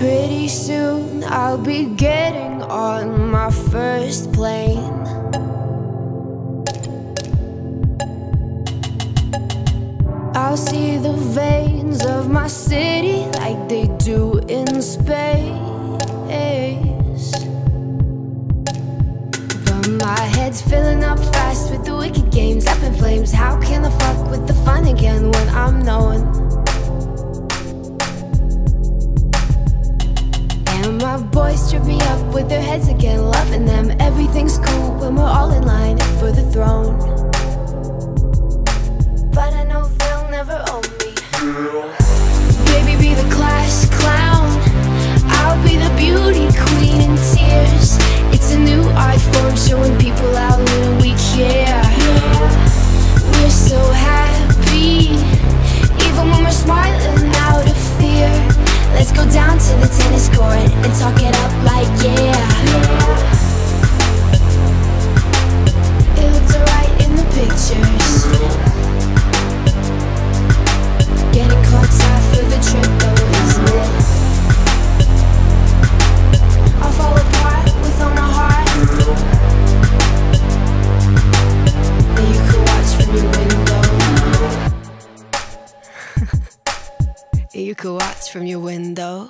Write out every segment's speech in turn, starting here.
Pretty soon I'll be getting on my first plane. I'll see the veins of my city like they do in space. But my head's filling up fast with the wicked games up in flames. How can I fuck with Boys strip me up with their heads again, loving them. Everything's cool when you could watch from your window.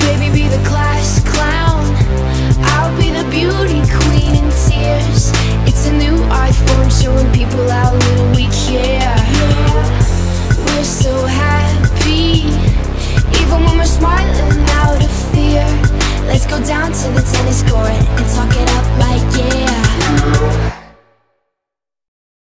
Baby, be the class clown. I'll be the beauty queen in tears. It's a new art form showing people how little we care. Yeah. We're so happy, even when we're smiling out of fear. Let's go down to the tennis court and talk it out.